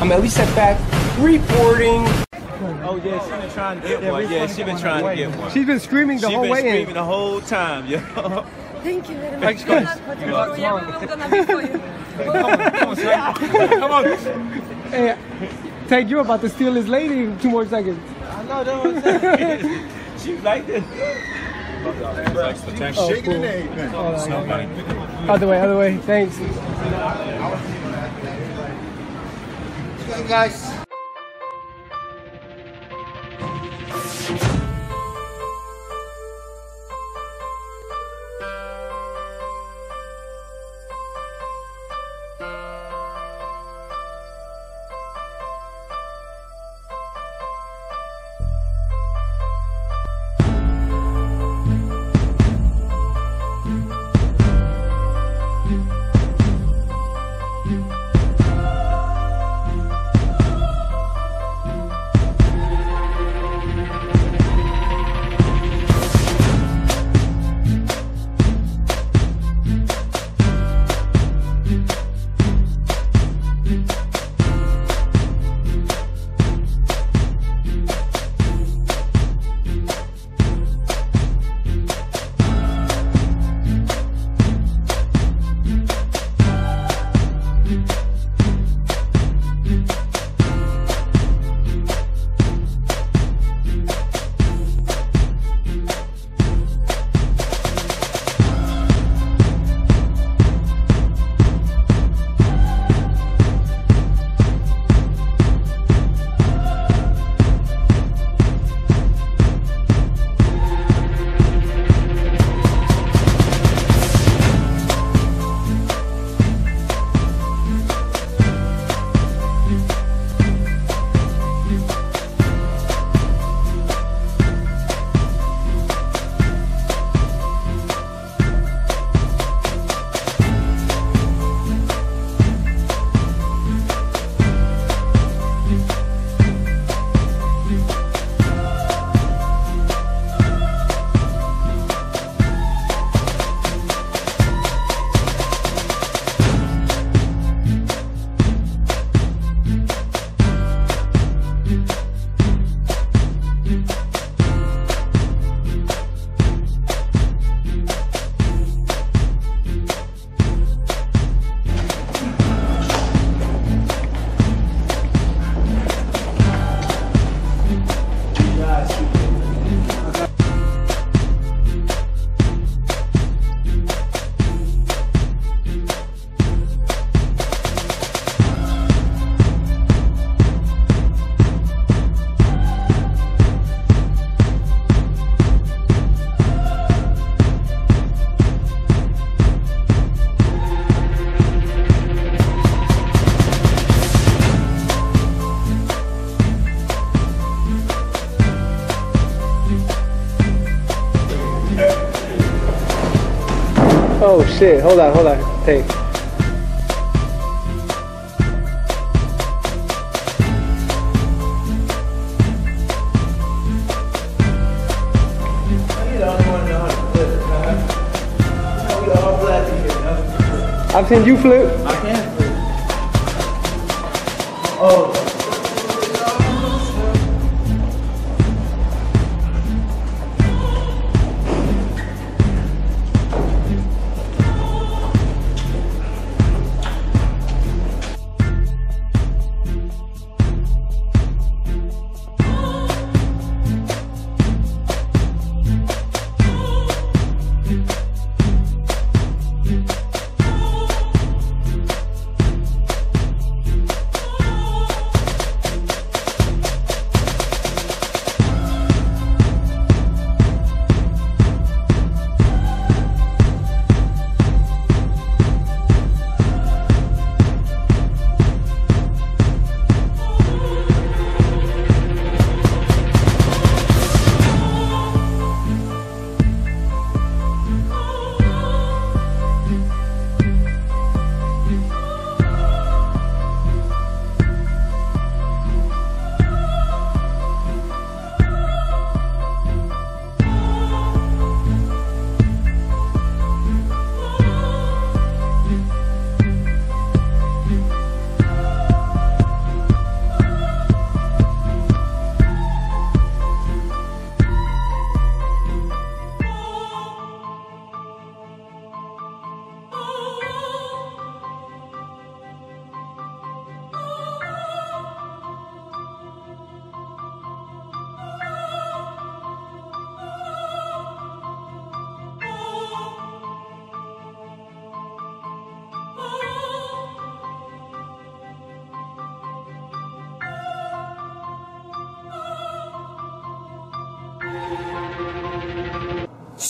I'm Elie Seckbach reporting. Oh yeah, she's been trying to get one. Yeah, she's been trying to get one. She's been screaming the She whole been screaming the whole time, yo. Thank you very Thanks, much. guys. Whatever you are gonna be for you. Come on. Hey, Tank, you're about to steal his lady in two more seconds. I know that's what I'm saying. she like this. Oh, cool. Other way, other way. Thanks. Guys. Oh shit. Hold on, hold on. Hey. I've seen you flip. I can't.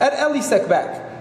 at Elie Seckbach.